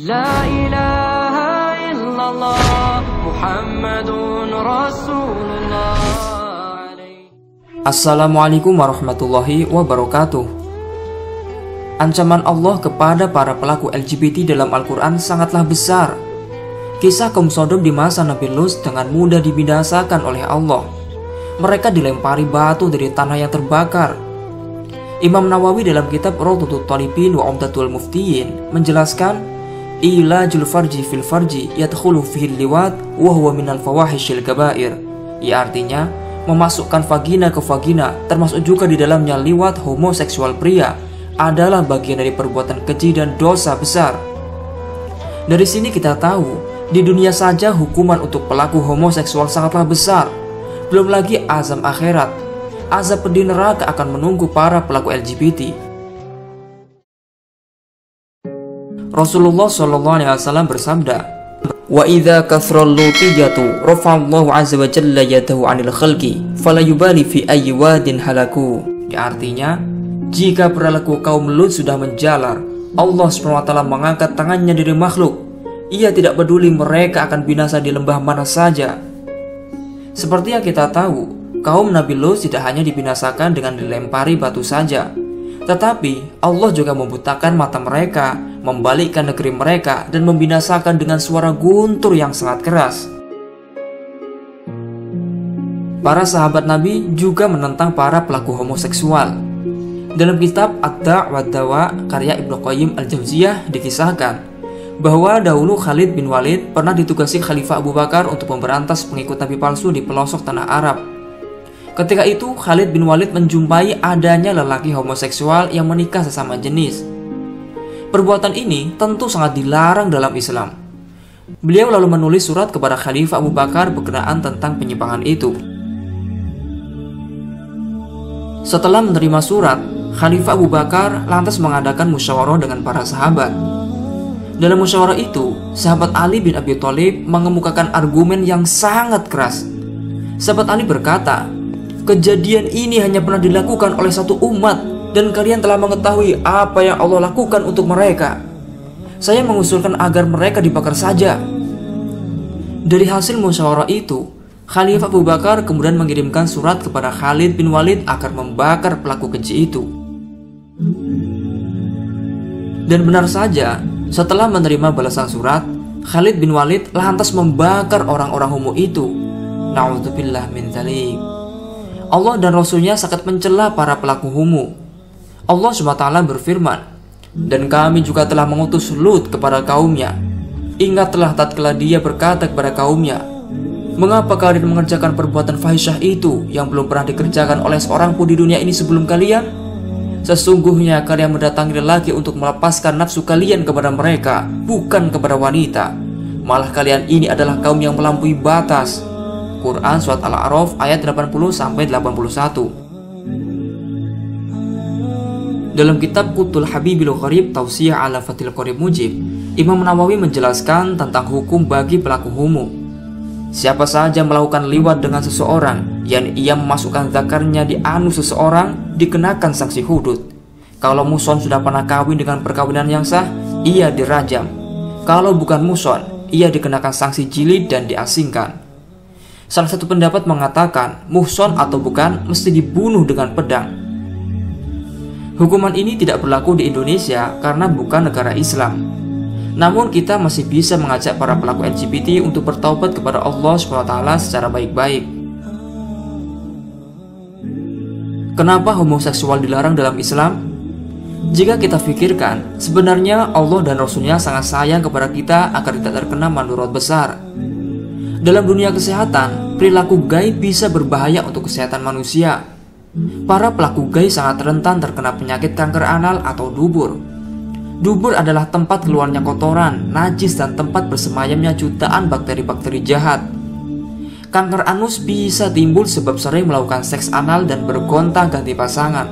لا إله إلا الله محمد رسول الله Assalamualaikum warahmatullahi wabarakatuh. Ancaman Allah kepada para pelaku LGBT dalam Al-Quran sangatlah besar. Kisah kaum Sodom di masa Nabi Lut dengan mudah dibinasakan oleh Allah. Mereka dilempari batu dari tanah yang terbakar. Imam Nawawi dalam kitab Rawdatul Talibin wa Umdatul Muftiyin menjelaskan Ilajul farji fil farji yadkhulu fihi liwat wa huwa minal fawahishil kabair. Ya artinya, memasukkan vagina ke vagina, termasuk juga di dalamnya liwat homoseksual pria, adalah bagian dari perbuatan keji dan dosa besar. Dari sini kita tahu, di dunia saja hukuman untuk pelaku homoseksual sangatlah besar. Belum lagi azab akhirat. Azab pedih neraka akan menunggu para pelaku LGBT. Rasulullah SAW bersabda, Wa idza kathral lutiyatu rafa'allahu azza wa jalla yadahu 'anil khalqi fala yubali fi ayyi wadin halaku. Ya artinya, jika perilaku kaum Lut sudah menjalar, Allah SWT mengangkat tangannya dari makhluk. Ia tidak peduli mereka akan binasa di lembah mana saja. Seperti yang kita tahu, kaum Nabi Lut tidak hanya dibinasakan dengan dilempari batu saja, tetapi Allah juga membutakan mata mereka, membalikkan negeri mereka, dan membinasakan dengan suara guntur yang sangat keras. Para sahabat Nabi juga menentang para pelaku homoseksual. Dalam kitab Dawa karya Ibnu Qayyim Al-Jauziyah dikisahkan bahwa dahulu Khalid bin Walid pernah ditugasi Khalifah Abu Bakar untuk memberantas pengikut Nabi palsu di pelosok tanah Arab. Ketika itu, Khalid bin Walid menjumpai adanya lelaki homoseksual yang menikah sesama jenis. Perbuatan ini tentu sangat dilarang dalam Islam. Beliau lalu menulis surat kepada Khalifah Abu Bakar berkenaan tentang penyimpangan itu. Setelah menerima surat, Khalifah Abu Bakar lantas mengadakan musyawarah dengan para sahabat. Dalam musyawarah itu, sahabat Ali bin Abi Thalib mengemukakan argumen yang sangat keras. Sahabat Ali berkata, Kejadian ini hanya pernah dilakukan oleh satu umat dan kalian telah mengetahui apa yang Allah lakukan untuk mereka. Saya mengusulkan agar mereka dibakar saja. Dari hasil musyawarah itu, Khalifah Abu Bakar kemudian mengirimkan surat kepada Khalid bin Walid agar membakar pelaku keji itu. Dan benar saja, setelah menerima balasan surat, Khalid bin Walid lantas membakar orang-orang homo itu. Na'udzubillah min. Allah dan Rasulnya sangat mencela para pelaku homo. Allah SWT berfirman, Dan kami juga telah mengutus Lut kepada kaumnya. Ingatlah tatkala dia berkata kepada kaumnya, Mengapa kalian mengerjakan perbuatan fahisyah itu yang belum pernah dikerjakan oleh seorang pun di dunia ini sebelum kalian? Sesungguhnya kalian mendatangi lelaki untuk melepaskan nafsu kalian kepada mereka, bukan kepada wanita. Malah kalian ini adalah kaum yang melampaui batas, Quran Surat Al-A'raf ayat 80 sampai 81. Dalam kitab Kutul Habibil Qarib Tausiyah ala Fatil Qarib Mujib, Imam Nawawi menjelaskan tentang hukum bagi pelaku homo. Siapa saja melakukan liwat dengan seseorang yang ia memasukkan zakarnya di anu seseorang dikenakan sanksi hudud. Kalau muson sudah pernah kawin dengan perkawinan yang sah, ia dirajam. Kalau bukan muson, ia dikenakan sanksi jilid dan diasingkan. Salah satu pendapat mengatakan muhson atau bukan mesti dibunuh dengan pedang. Hukuman ini tidak berlaku di Indonesia karena bukan negara Islam. Namun kita masih bisa mengajak para pelaku LGBT untuk bertaubat kepada Allah SWT secara baik-baik. Kenapa homoseksual dilarang dalam Islam? Jika kita pikirkan, sebenarnya Allah dan Rasulnya sangat sayang kepada kita agar tidak terkena mandorot besar. Dalam dunia kesehatan, perilaku gay bisa berbahaya untuk kesehatan manusia. Para pelaku gay sangat rentan terkena penyakit kanker anal atau dubur. Dubur adalah tempat keluarnya kotoran, najis, dan tempat bersemayamnya jutaan bakteri-bakteri jahat. Kanker anus bisa timbul sebab sering melakukan seks anal dan bergonta-ganti pasangan.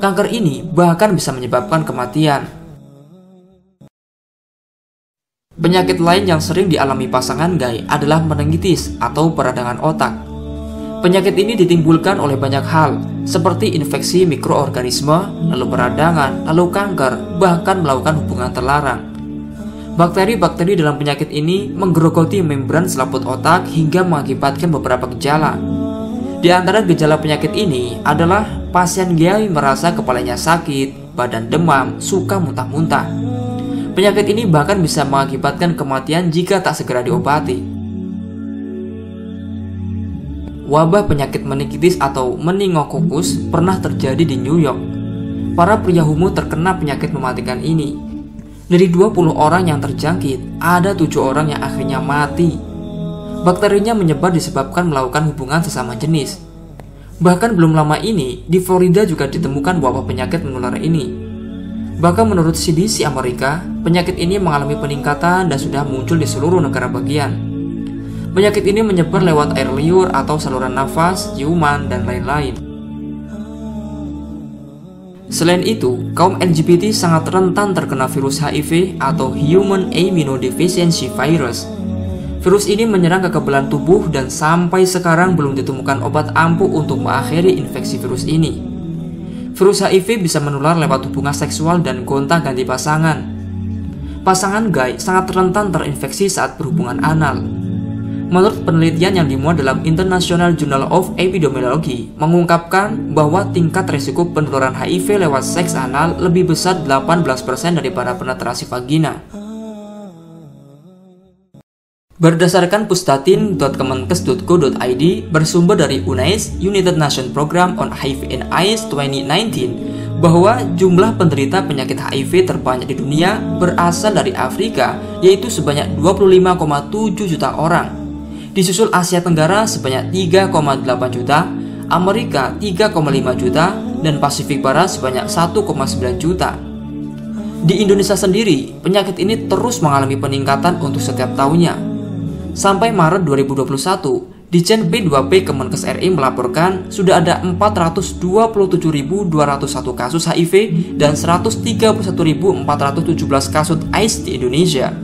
Kanker ini bahkan bisa menyebabkan kematian. Penyakit lain yang sering dialami pasangan gay adalah meningitis atau peradangan otak. Penyakit ini ditimbulkan oleh banyak hal, seperti infeksi mikroorganisme, lalu peradangan, lalu kanker, bahkan melakukan hubungan terlarang. Bakteri-bakteri dalam penyakit ini menggerogoti membran selaput otak hingga mengakibatkan beberapa gejala. Di antara gejala penyakit ini adalah pasien GAI merasa kepalanya sakit, badan demam, suka muntah-muntah. Penyakit ini bahkan bisa mengakibatkan kematian jika tak segera diobati. Wabah penyakit meningitis atau meningokokus pernah terjadi di New York. Para pria homo terkena penyakit mematikan ini dari 20 orang yang terjangkit, ada tujuh orang yang akhirnya mati. Bakterinya menyebar disebabkan melakukan hubungan sesama jenis. Bahkan belum lama ini, di Florida juga ditemukan wabah penyakit menular ini. Bahkan menurut CDC Amerika, penyakit ini mengalami peningkatan dan sudah muncul di seluruh negara bagian. Penyakit ini menyebar lewat air liur atau saluran nafas, ciuman, dan lain-lain. Selain itu, kaum LGBT sangat rentan terkena virus HIV atau Human Immunodeficiency Virus. Virus ini menyerang kekebalan tubuh dan sampai sekarang belum ditemukan obat ampuh untuk mengakhiri infeksi virus ini. Virus HIV bisa menular lewat hubungan seksual dan gonta-ganti pasangan. Pasangan gay sangat rentan terinfeksi saat berhubungan anal. Menurut penelitian yang dimuat dalam International Journal of Epidemiology mengungkapkan bahwa tingkat risiko penularan HIV lewat seks anal lebih besar 18% daripada penetrasi vagina. Berdasarkan pustatin.kemenkes.go.id bersumber dari UNAIDS United Nations Program on HIV and AIDS 2019 bahwa jumlah penderita penyakit HIV terbanyak di dunia berasal dari Afrika yaitu sebanyak 25,7 juta orang Disusul Asia Tenggara sebanyak 3,8 juta, Amerika 3,5 juta, dan Pasifik Barat sebanyak 1,9 juta. Di Indonesia sendiri, penyakit ini terus mengalami peningkatan untuk setiap tahunnya. Sampai Maret 2021, Dijen P2P Kemenkes RI melaporkan sudah ada 427.201 kasus HIV dan 131.417 kasus AIDS di Indonesia.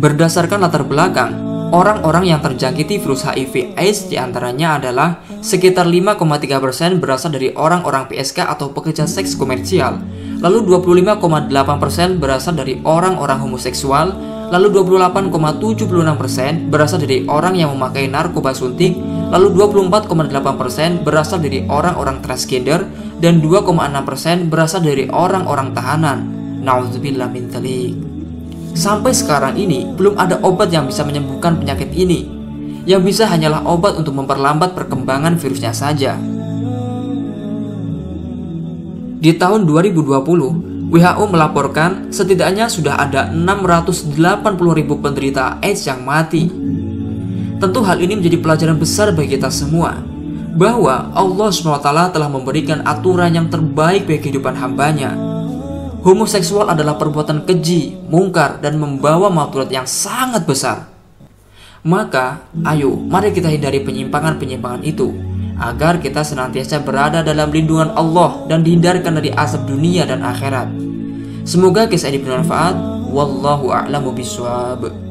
Berdasarkan latar belakang, orang-orang yang terjangkiti virus HIV AIDS di antaranya adalah sekitar 5,3% berasal dari orang-orang PSK atau pekerja seks komersial, lalu 25,8% berasal dari orang-orang homoseksual, lalu 28,76% berasal dari orang yang memakai narkoba suntik, lalu 24,8% berasal dari orang-orang transgender, dan 2,6% berasal dari orang-orang tahanan. Nauzubillah min Sampai sekarang ini, belum ada obat yang bisa menyembuhkan penyakit ini. Yang bisa hanyalah obat untuk memperlambat perkembangan virusnya saja. Di tahun 2020, WHO melaporkan setidaknya sudah ada 680 ribu penderita AIDS yang mati. Tentu hal ini menjadi pelajaran besar bagi kita semua, bahwa Allah SWT telah memberikan aturan yang terbaik bagi kehidupan hambanya, Homoseksual adalah perbuatan keji, mungkar, dan membawa maturat yang sangat besar. Maka, ayo, mari kita hindari penyimpangan-penyimpangan itu, agar kita senantiasa berada dalam lindungan Allah dan dihindarkan dari asap dunia dan akhirat. Semoga kisah ini bermanfaat. Wallahu a'lamu bishawab.